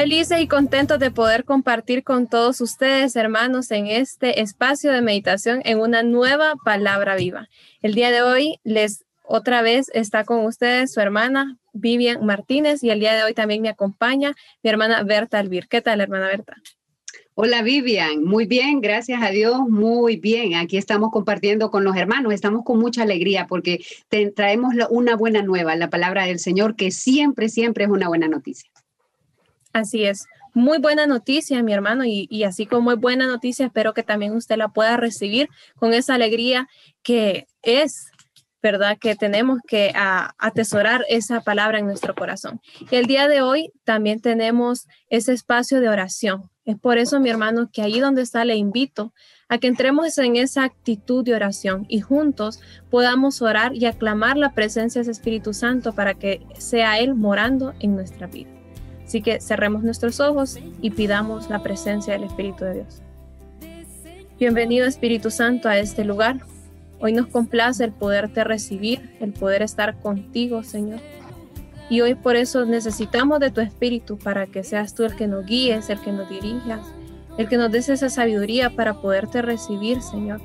Felices y contentos de poder compartir con todos ustedes, hermanos, en este espacio de meditación en una nueva palabra viva. El día de hoy les otra vez está con ustedes su hermana Vivian Martínez y el día de hoy también me acompaña mi hermana Berta Albir. ¿Qué tal, hermana Berta? Hola Vivian, muy bien, gracias a Dios, muy bien. Aquí estamos compartiendo con los hermanos, estamos con mucha alegría porque traemos una buena nueva, la palabra del Señor, que siempre, siempre es una buena noticia. Así es, muy buena noticia, mi hermano, y, así como es buena noticia, espero que también usted la pueda recibir con esa alegría que es ¿verdad? Que tenemos que atesorar esa palabra en nuestro corazón. El día de hoy también tenemos ese espacio de oración. Es por eso, mi hermano, que ahí donde está le invito a que entremos en esa actitud de oración y juntos podamos orar y aclamar la presencia de Espíritu Santo para que sea Él morando en nuestra vida. Así que cerremos nuestros ojos y pidamos la presencia del Espíritu de Dios. Bienvenido Espíritu Santo a este lugar. Hoy nos complace el poderte recibir, el poder estar contigo, Señor. Y hoy por eso necesitamos de tu Espíritu para que seas tú el que nos guíes, el que nos dirijas, el que nos des esa sabiduría para poderte recibir, Señor.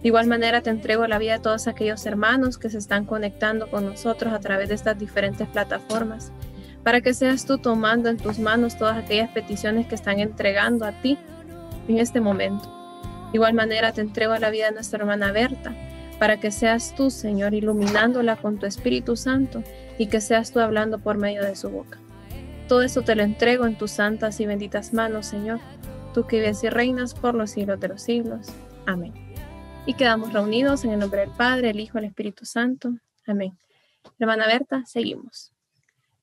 De igual manera te entrego la vida de todos aquellos hermanos que se están conectando con nosotros a través de estas diferentes plataformas, para que seas tú tomando en tus manos todas aquellas peticiones que están entregando a ti en este momento. De igual manera te entrego la vida de nuestra hermana Berta, para que seas tú, Señor, iluminándola con tu Espíritu Santo y que seas tú hablando por medio de su boca. Todo eso te lo entrego en tus santas y benditas manos, Señor, tú que vives y reinas por los siglos de los siglos. Amén. Y quedamos reunidos en el nombre del Padre, el Hijo y el Espíritu Santo. Amén. Hermana Berta, seguimos.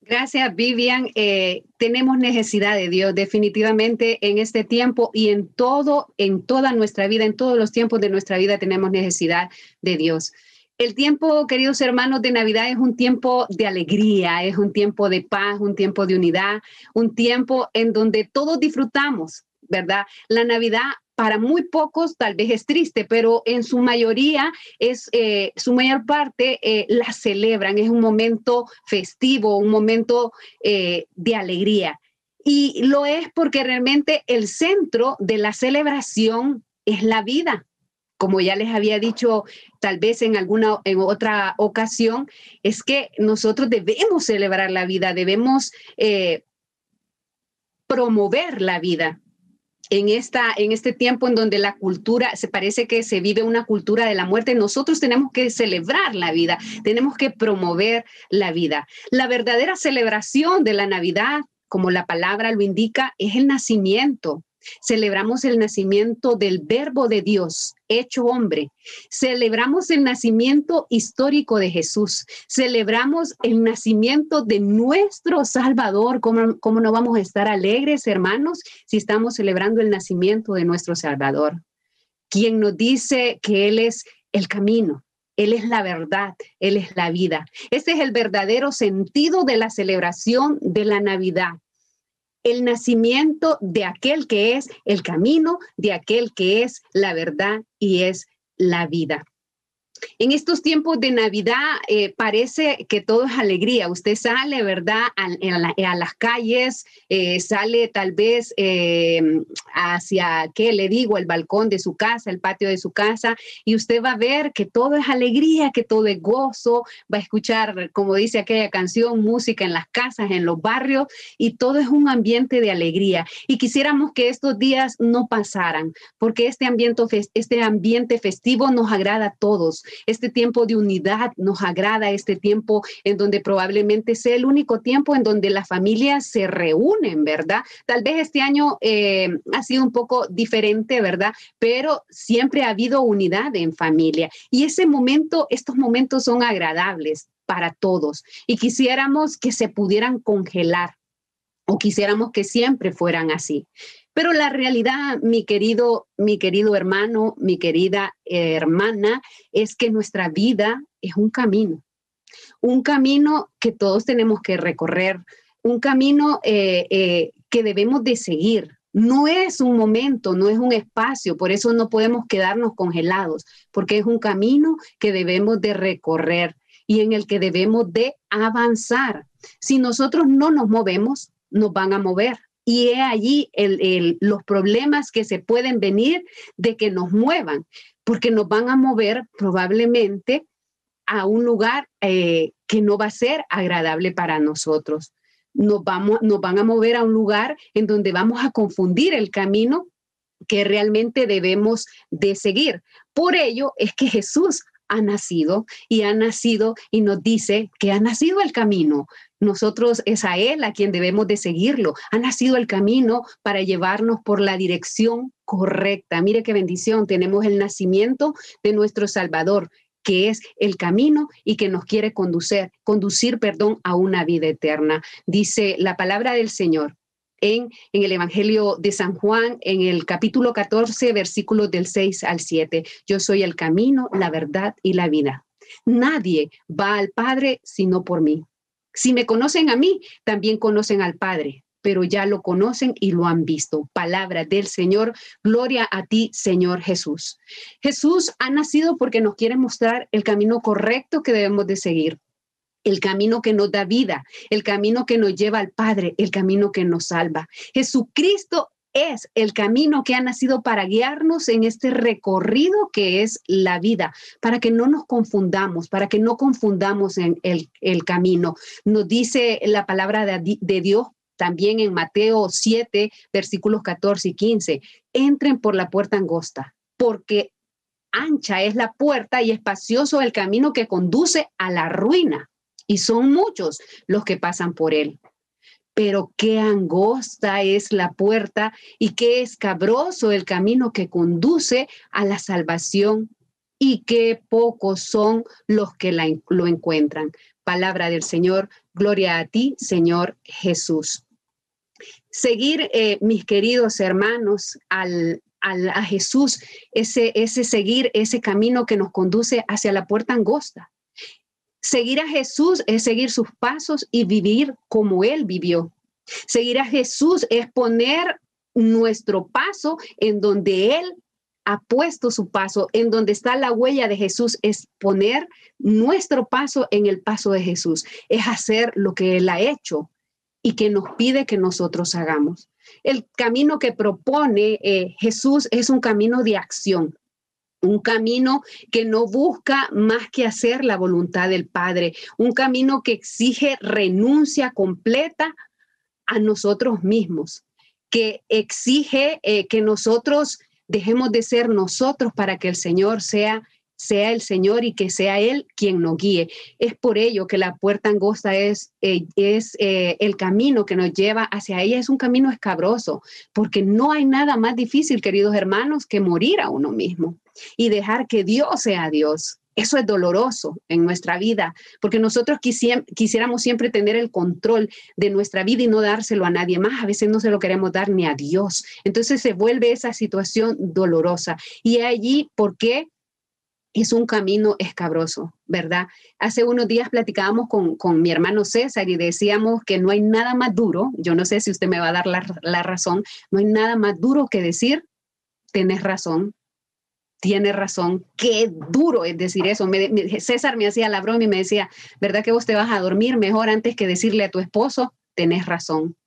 Gracias, Vivian. Eh, tenemos necesidad de Dios definitivamente en este tiempo y en todo, en toda nuestra vida, en todos los tiempos de nuestra vida tenemos necesidad de Dios. El tiempo, queridos hermanos, de Navidad es un tiempo de alegría, es un tiempo de paz, un tiempo de unidad, un tiempo en donde todos disfrutamos, ¿verdad? La Navidad para muy pocos tal vez es triste, pero en su mayoría es, eh, su mayor parte eh, la celebran, es un momento festivo, un momento eh, de alegría. Y lo es porque realmente el centro de la celebración es la vida. Como ya les había dicho tal vez en alguna en otra ocasión, es que nosotros debemos celebrar la vida, debemos promover la vida en, esta, en este tiempo en donde la cultura, se parece que se vive una cultura de la muerte, nosotros tenemos que celebrar la vida, tenemos que promover la vida. La verdadera celebración de la Navidad, como la palabra lo indica, es el nacimiento Celebramos el nacimiento del verbo de Dios hecho hombre. Celebramos el nacimiento histórico de Jesús. Celebramos el nacimiento de nuestro Salvador. ¿Cómo, ¿Cómo, no vamos a estar alegres, hermanos, si estamos celebrando el nacimiento de nuestro Salvador? Quien nos dice que Él es el camino, él es la verdad, Él es la vida. Ese es el verdadero sentido de la celebración de la Navidad el nacimiento de aquel que es el camino, de aquel que es la verdad y es la vida. En estos tiempos de Navidad eh, parece que todo es alegría. Usted sale, ¿verdad? A, las calles, eh, sale tal vez eh, hacia, ¿qué le digo? El balcón de su casa, el patio de su casa, y usted va a ver que todo es alegría, que todo es gozo, va a escuchar, como dice aquella canción, música en las casas, en los barrios, y todo es un ambiente de alegría. Y quisiéramos que estos días no pasaran, porque este ambiente, este ambiente festivo nos agrada a todos este tiempo de unidad nos agrada, este tiempo en donde probablemente sea el único tiempo en donde las familias se reúnen, ¿verdad? Tal vez este año eh, ha sido un poco diferente, ¿verdad? Pero siempre ha habido unidad en familia. Y ese momento, estos momentos son agradables para todos y quisiéramos que se pudieran congelar o quisiéramos que siempre fueran así. Pero la realidad, mi querido, mi querido hermano, mi querida hermana, es que nuestra vida es un camino, un camino que todos tenemos que recorrer, un camino eh, eh, que debemos de seguir. No es un momento, no es un espacio, por eso no podemos quedarnos congelados, porque es un camino que debemos de recorrer y en el que debemos de avanzar. Si nosotros no nos movemos, nos van a mover Y he allí los problemas que se pueden venir de que nos muevan, porque nos van a mover probablemente a un lugar eh, que no va a ser agradable para nosotros. Nos, vamos, nos van a mover a un lugar en donde vamos a confundir el camino que realmente debemos de seguir. Por ello es que Jesús ha nacido y ha nacido y nos dice que ha nacido el camino. Nosotros es a Él a quien debemos de seguirlo. Ha nacido el camino para llevarnos por la dirección correcta. Mire qué bendición. Tenemos el nacimiento de nuestro Salvador que es el camino y que nos quiere conducir, conducir, perdón, a una vida eterna. Dice la palabra del Señor en, el Evangelio de San Juan, en el capítulo 14, versículos del 6 al 7. Yo soy el camino, la verdad y la vida. Nadie va al Padre sino por mí. Si me conocen a mí, también conocen al Padre pero ya lo conocen y lo han visto. Palabra del Señor, gloria a ti, Señor Jesús. Jesús ha nacido porque nos quiere mostrar el camino correcto que debemos de seguir el camino que nos da vida, el camino que nos lleva al Padre, el camino que nos salva. Jesucristo es el camino que ha nacido para guiarnos en este recorrido que es la vida, para que no nos confundamos, para que no confundamos en el, camino. Nos dice la palabra de, de Dios también en Mateo 7, versículos 14 y 15, entren por la puerta angosta, porque ancha es la puerta y espacioso el camino que conduce a la ruina, y son muchos los que pasan por él. Pero qué angosta es la puerta y qué escabroso el camino que conduce a la salvación y qué pocos son los que lo encuentran. Palabra del Señor, gloria a ti, Señor Jesús seguir, eh, mis queridos hermanos, a Jesús, ese, ese seguir ese camino que nos conduce hacia la puerta angosta. Seguir a Jesús es seguir sus pasos y vivir como Él vivió. Seguir a Jesús es poner nuestro paso en donde Él ha puesto su paso, en donde está la huella de Jesús, es poner nuestro paso en el paso de Jesús, es hacer lo que Él ha hecho, y que nos pide que nosotros hagamos. El camino que propone eh, Jesús es un camino de acción, un camino que no busca más que hacer la voluntad del Padre, un camino que exige renuncia completa a nosotros mismos, que exige eh, que nosotros dejemos de ser nosotros para que el Señor sea sea el Señor y que sea Él quien nos guíe. Es por ello que la puerta angosta es, eh, es eh, el camino que nos lleva hacia ella, es un camino escabroso, porque no hay nada más difícil, queridos hermanos, que morir a uno mismo y dejar que Dios sea Dios. Eso es doloroso en nuestra vida, porque nosotros quisiéramos siempre tener el control de nuestra vida y no dárselo a nadie más. A veces no se lo queremos dar ni a Dios. Entonces se vuelve esa situación dolorosa. Y allí, ¿por qué? Es un camino escabroso, ¿verdad? Hace unos días platicábamos con, mi hermano César y decíamos que no hay nada más duro, yo no sé si usted me va a dar la, razón, no hay nada más duro que decir, tienes razón, tienes razón, qué duro es decir eso. César me hacía la broma y me decía, ¿verdad que vos te vas a dormir mejor antes que decirle a tu esposo, tenés razón?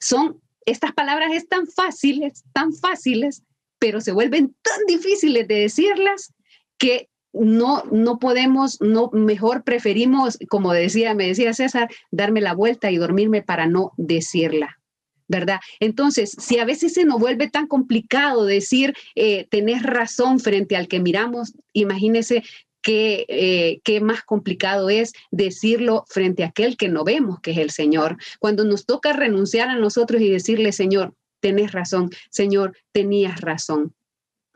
Son, estas palabras es tan fáciles, tan fáciles, pero se vuelven tan difíciles de decirlas que no, no podemos, no, mejor preferimos, como decía, me decía César, darme la vuelta y dormirme para no decirla. ¿verdad? Entonces, si a veces se nos vuelve tan complicado decir, eh, tenés razón frente al que miramos, imagínese qué, eh, qué más complicado es decirlo frente a aquel que no vemos, que es el Señor. Cuando nos toca renunciar a nosotros y decirle, Señor, tenés razón, Señor, tenías razón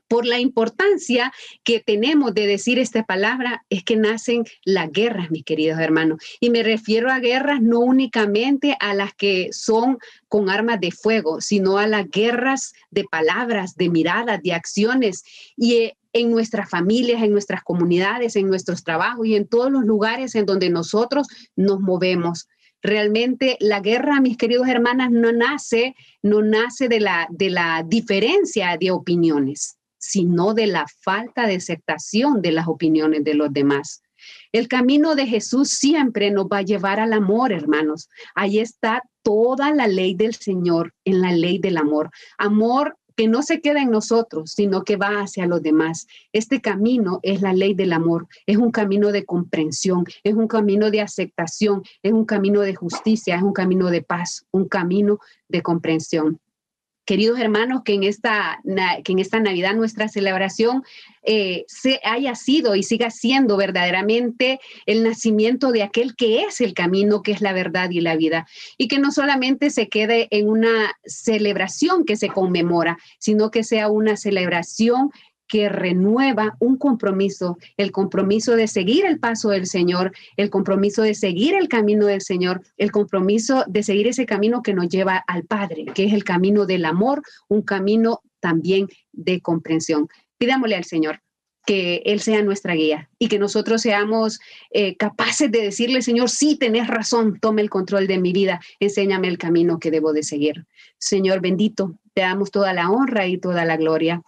por la importancia que tenemos de decir esta palabra, es que nacen las guerras, mis queridos hermanos. Y me refiero a guerras no únicamente a las que son con armas de fuego, sino a las guerras de palabras, de miradas, de acciones. Y eh, en nuestras familias, en nuestras comunidades, en nuestros trabajos y en todos los lugares en donde nosotros nos movemos. Realmente la guerra, mis queridos hermanas, no nace, no nace de la, de la diferencia de opiniones sino de la falta de aceptación de las opiniones de los demás. El camino de Jesús siempre nos va a llevar al amor, hermanos. Ahí está toda la ley del Señor en la ley del amor. Amor que no se queda en nosotros, sino que va hacia los demás. Este camino es la ley del amor, es un camino de comprensión, es un camino de aceptación, es un camino de justicia, es un camino de paz, un camino de comprensión queridos hermanos, que en esta, que en esta Navidad nuestra celebración eh, se haya sido y siga siendo verdaderamente el nacimiento de aquel que es el camino, que es la verdad y la vida. Y que no solamente se quede en una celebración que se conmemora, sino que sea una celebración que renueva un compromiso, el compromiso de seguir el paso del Señor, el compromiso de seguir el camino del Señor, el compromiso de seguir ese camino que nos lleva al Padre, que es el camino del amor, un camino también de comprensión. Pidámosle al Señor que Él sea nuestra guía y que nosotros seamos eh, capaces de decirle, Señor, sí, tenés razón, tome el control de mi vida, enséñame el camino que debo de seguir. Señor bendito, te damos toda la honra y toda la gloria.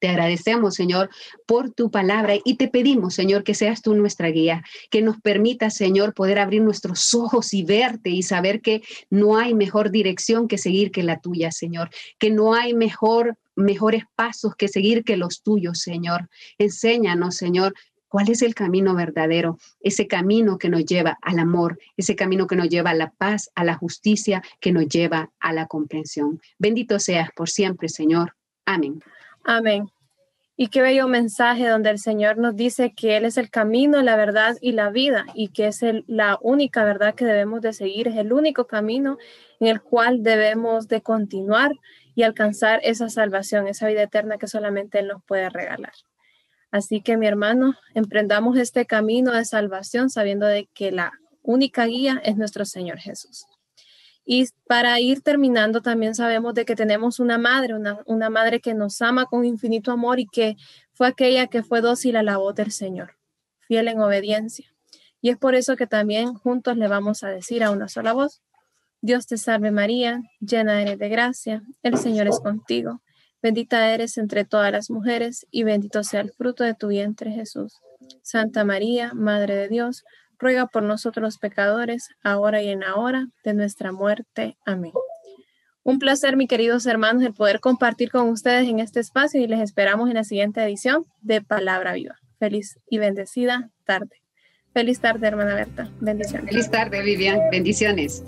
Te agradecemos, Señor, por tu palabra y te pedimos, Señor, que seas tú nuestra guía, que nos permita, Señor, poder abrir nuestros ojos y verte y saber que no hay mejor dirección que seguir que la tuya, Señor, que no hay mejor mejores pasos que seguir que los tuyos, Señor. Enséñanos, Señor, cuál es el camino verdadero, ese camino que nos lleva al amor, ese camino que nos lleva a la paz, a la justicia, que nos lleva a la comprensión. Bendito seas por siempre, Señor. Amén. Amén. Y qué bello mensaje donde el Señor nos dice que Él es el camino, la verdad y la vida y que es la única verdad que debemos de seguir, es el único camino en el cual debemos de continuar y alcanzar esa salvación, esa vida eterna que solamente Él nos puede regalar. Así que mi hermano, emprendamos este camino de salvación sabiendo de que la única guía es nuestro Señor Jesús. Y para ir terminando, también sabemos de que tenemos una madre, una, madre que nos ama con infinito amor y que fue aquella que fue dócil a la voz del Señor, fiel en obediencia. Y es por eso que también juntos le vamos a decir a una sola voz, Dios te salve María, llena eres de gracia, el Señor es contigo, bendita eres entre todas las mujeres y bendito sea el fruto de tu vientre Jesús. Santa María, Madre de Dios, ruega por nosotros los pecadores, ahora y en la hora de nuestra muerte. Amén. Un placer, mis queridos hermanos, el poder compartir con ustedes en este espacio y les esperamos en la siguiente edición de Palabra Viva. Feliz y bendecida tarde. Feliz tarde, hermana Berta. Bendiciones. Feliz tarde, Vivian. Bendiciones.